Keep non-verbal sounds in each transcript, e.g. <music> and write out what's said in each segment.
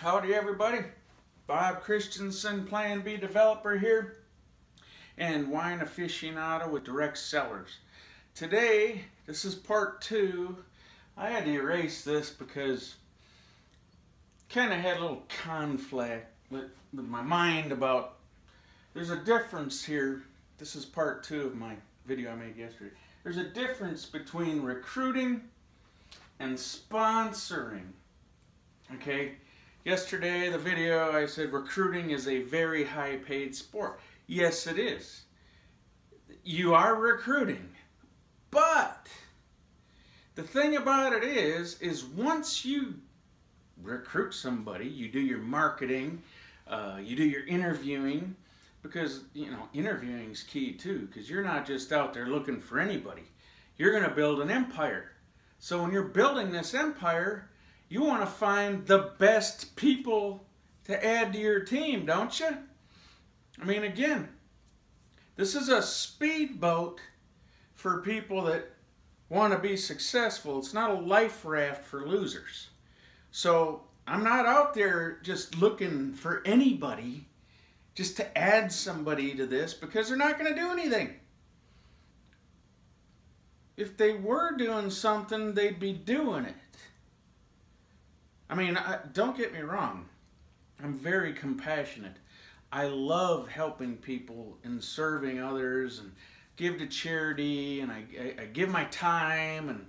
Howdy everybody. Bob Christensen, Plan B developer here and wine aficionado with Direct Cellars. Today, this is part two. I had to erase this because kind of had a little conflict with, with my mind about there's a difference here. This is part two of my video I made yesterday. There's a difference between recruiting and sponsoring. Okay, yesterday the video I said recruiting is a very high paid sport. Yes, it is. You are recruiting, but the thing about it is, is once you recruit somebody, you do your marketing, uh, you do your interviewing, because you know interviewing is key too because you're not just out there looking for anybody you're going to build an empire so when you're building this empire you want to find the best people to add to your team don't you i mean again this is a speedboat for people that want to be successful it's not a life raft for losers so i'm not out there just looking for anybody just to add somebody to this because they're not going to do anything. If they were doing something, they'd be doing it. I mean, I, don't get me wrong. I'm very compassionate. I love helping people and serving others and give to charity and I, I, I give my time and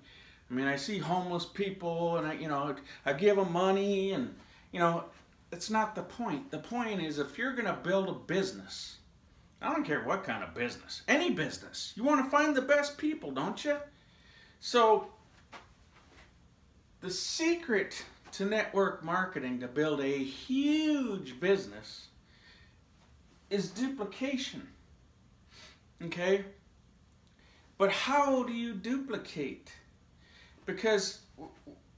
I mean I see homeless people and I you know I give them money and you know it's not the point. The point is if you're going to build a business, I don't care what kind of business, any business, you want to find the best people, don't you? So, the secret to network marketing to build a huge business is duplication. Okay? But how do you duplicate? Because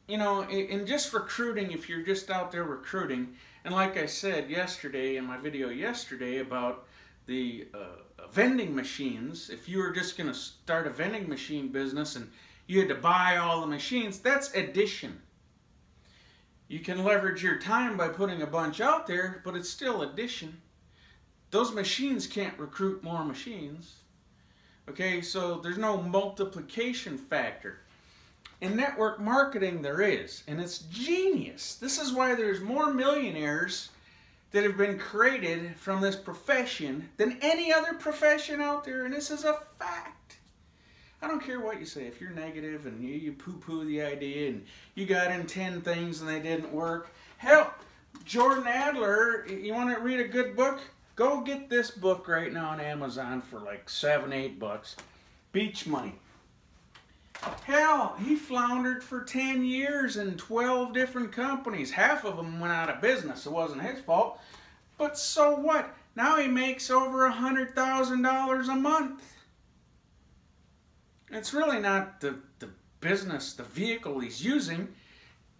you know, in just recruiting, if you're just out there recruiting, and like I said yesterday in my video yesterday about the uh, vending machines, if you were just going to start a vending machine business and you had to buy all the machines, that's addition. You can leverage your time by putting a bunch out there, but it's still addition. Those machines can't recruit more machines. Okay, so there's no multiplication factor. In network marketing, there is, and it's genius. This is why there's more millionaires that have been created from this profession than any other profession out there, and this is a fact. I don't care what you say. If you're negative and you, you poo-poo the idea and you got in 10 things and they didn't work, hell, Jordan Adler, you want to read a good book? Go get this book right now on Amazon for like seven, eight bucks. Beach Money. Hell, he floundered for 10 years in 12 different companies. Half of them went out of business. It wasn't his fault. But so what? Now he makes over a $100,000 a month. It's really not the, the business, the vehicle he's using.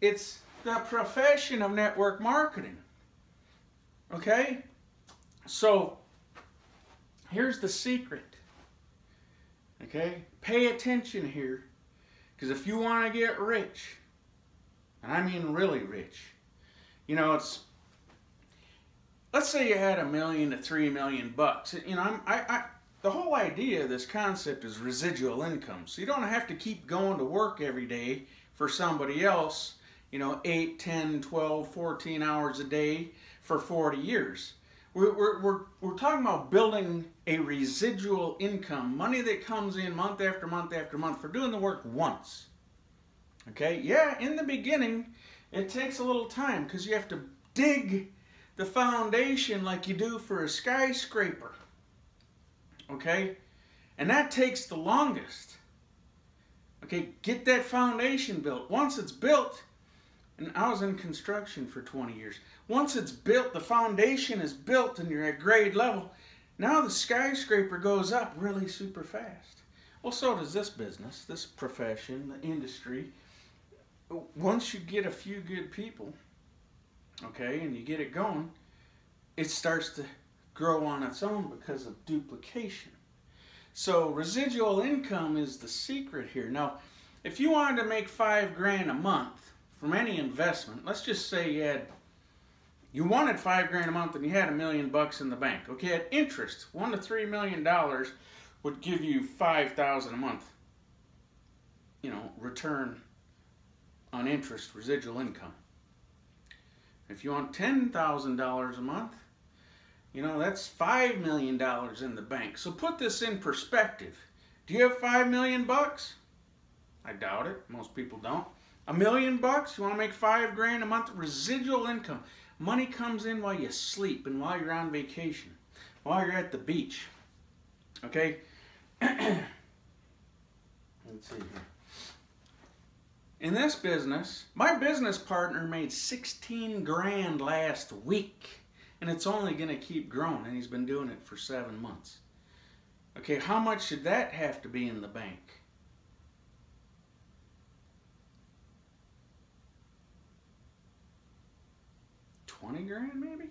It's the profession of network marketing. Okay? So, here's the secret. Okay? Pay attention here. Because if you want to get rich, and I mean really rich, you know, it's, let's say you had a million to three million bucks. You know, I'm, I, I, the whole idea of this concept is residual income. So you don't have to keep going to work every day for somebody else, you know, 8, 10, 12, 14 hours a day for 40 years. We're, we're, we're, we're talking about building a residual income, money that comes in month after month after month for doing the work once. Okay, yeah, in the beginning, it takes a little time because you have to dig the foundation like you do for a skyscraper. Okay, and that takes the longest. Okay, get that foundation built. Once it's built, and I was in construction for 20 years. Once it's built, the foundation is built and you're at grade level, now the skyscraper goes up really super fast. Well, so does this business, this profession, the industry. Once you get a few good people, okay, and you get it going, it starts to grow on its own because of duplication. So residual income is the secret here. Now, if you wanted to make five grand a month from any investment, let's just say you had You wanted five grand a month and you had a million bucks in the bank. Okay, at interest, one to three million dollars would give you five thousand a month. You know, return on interest, residual income. If you want ten thousand dollars a month, you know that's five million dollars in the bank. So put this in perspective. Do you have five million bucks? I doubt it. Most people don't. A million bucks? You want to make five grand a month residual income. Money comes in while you sleep and while you're on vacation, while you're at the beach. Okay? <clears throat> Let's see here. In this business, my business partner made 16 grand last week, and it's only going to keep growing, and he's been doing it for seven months. Okay, how much should that have to be in the bank? 20 grand maybe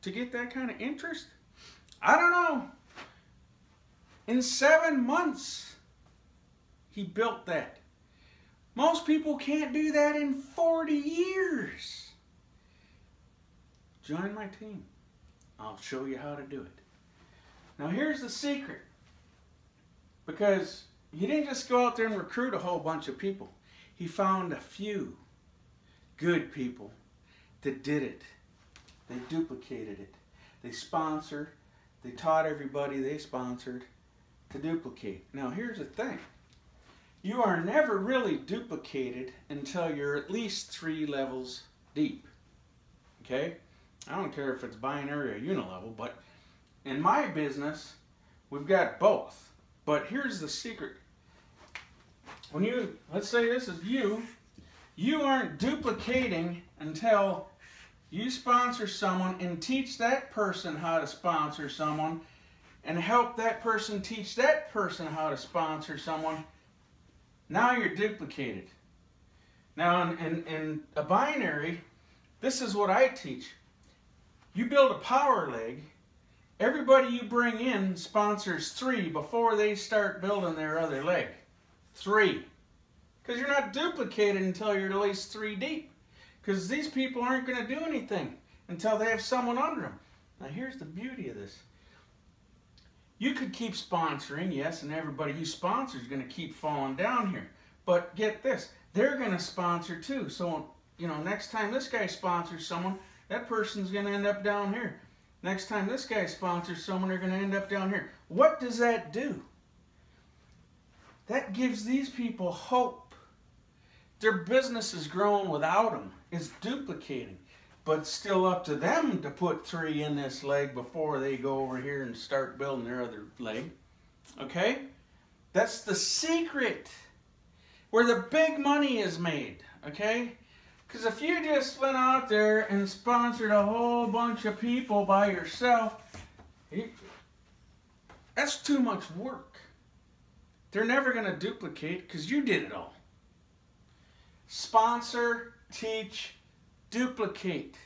to get that kind of interest? I don't know. In seven months, he built that. Most people can't do that in 40 years. Join my team. I'll show you how to do it. Now, here's the secret. Because he didn't just go out there and recruit a whole bunch of people, he found a few good people that did it. They duplicated it. They sponsored. They taught everybody they sponsored to duplicate. Now, here's the thing. You are never really duplicated until you're at least three levels deep. Okay? I don't care if it's binary or unilevel, but in my business, we've got both. But here's the secret. When you, let's say this is you, you aren't duplicating until you sponsor someone and teach that person how to sponsor someone and help that person teach that person how to sponsor someone. Now you're duplicated. Now, in, in, in a binary, this is what I teach. You build a power leg. Everybody you bring in sponsors three before they start building their other leg. Three. Because you're not duplicated until you're at least three deep. Because these people aren't going to do anything until they have someone under them. Now, here's the beauty of this. You could keep sponsoring, yes, and everybody you sponsor is going to keep falling down here. But get this, they're going to sponsor too. So, you know, next time this guy sponsors someone, that person's going to end up down here. Next time this guy sponsors someone, they're going to end up down here. What does that do? That gives these people hope. Their business is growing without them is duplicating. But still up to them to put three in this leg before they go over here and start building their other leg. Okay? That's the secret where the big money is made. Okay? Because if you just went out there and sponsored a whole bunch of people by yourself, that's too much work. They're never going to duplicate because you did it all. Sponsor teach, duplicate.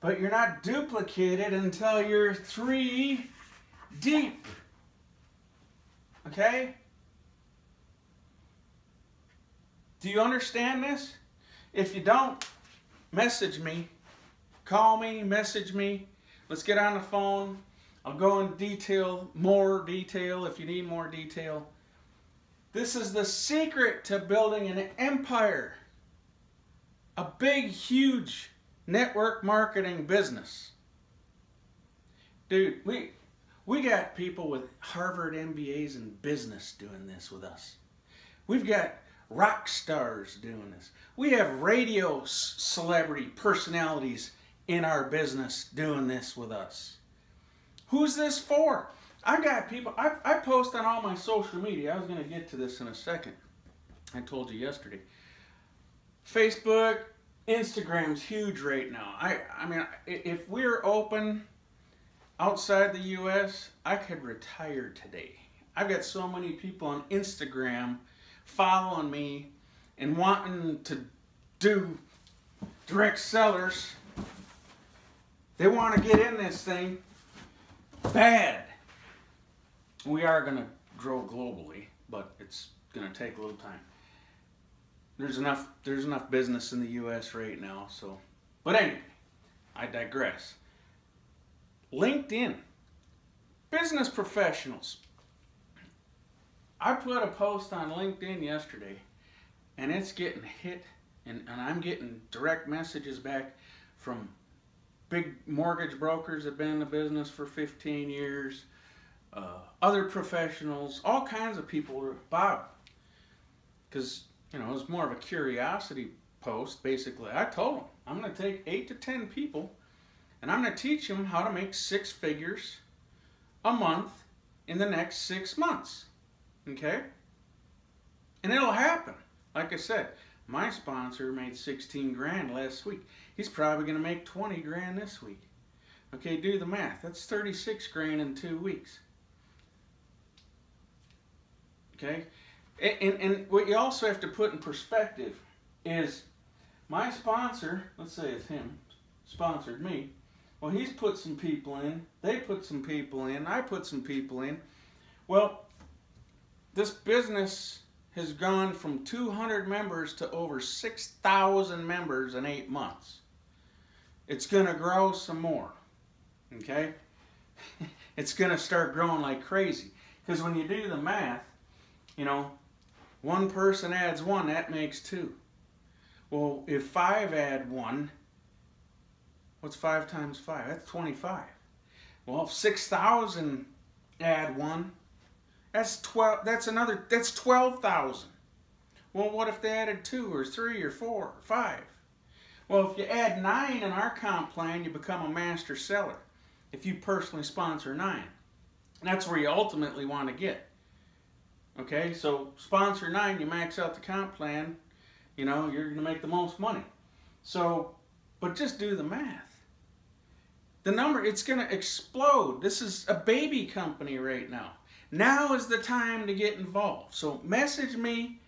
But you're not duplicated until you're three deep. Okay? Do you understand this? If you don't, message me. Call me, message me. Let's get on the phone. I'll go in detail, more detail if you need more detail. This is the secret to building an empire a big, huge network marketing business. Dude, we we got people with Harvard MBAs in business doing this with us. We've got rock stars doing this. We have radio celebrity personalities in our business doing this with us. Who's this for? I got people, I, I post on all my social media. I was going to get to this in a second. I told you yesterday. Facebook, Instagram's huge right now. I I mean, if we're open outside the U.S., I could retire today. I've got so many people on Instagram following me and wanting to do Direct Cellars. They want to get in this thing bad. We are going to grow globally, but it's going to take a little time there's enough there's enough business in the U.S. right now. So, but anyway, I digress. LinkedIn, business professionals. I put a post on LinkedIn yesterday and it's getting hit and, and I'm getting direct messages back from big mortgage brokers that have been in the business for 15 years, uh, other professionals, all kinds of people. Bob, because you know it was more of a curiosity post. Basically, I told them I'm going to take eight to ten people, and I'm going to teach them how to make six figures a month in the next six months. Okay, and it'll happen. Like I said, my sponsor made 16 grand last week. He's probably going to make 20 grand this week. Okay, do the math. That's 36 grand in two weeks. Okay? And, and, and, what you also have to put in perspective is my sponsor, let's say it's him, sponsored me. Well, he's put some people in, they put some people in, I put some people in. Well, this business has gone from 200 members to over 6,000 members in eight months. It's going to grow some more. Okay? <laughs> it's going to start growing like crazy. Because when you do the math, you know, one person adds one, that makes two. Well, if five add one, what's five times five? That's 25. Well, if 6,000 add one, that's 12, that's another, that's 12,000. Well, what if they added two or three or four or five? Well, if you add nine in our comp plan, you become a master seller. If you personally sponsor nine. That's where you ultimately want to get. Okay, so sponsor nine, you max out the comp plan, you know, you're going to make the most money. So, but just do the math. The number, it's going to explode. This is a baby company right now. Now is the time to get involved. So message me.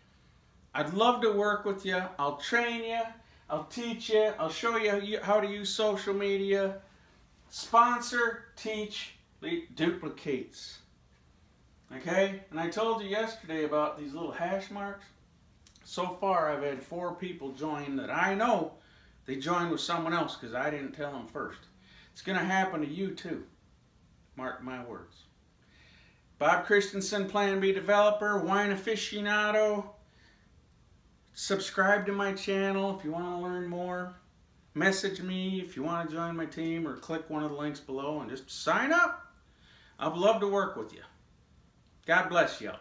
I'd love to work with you. I'll train you. I'll teach you. I'll show you how to use social media. Sponsor, teach, duplicates. Okay? And I told you yesterday about these little hash marks. So far, I've had four people join that I know they joined with someone else because I didn't tell them first. It's going to happen to you too. Mark my words. Bob Christensen, Plan B developer, wine aficionado. Subscribe to my channel if you want to learn more. Message me if you want to join my team or click one of the links below and just sign up. I'd love to work with you. God bless y'all.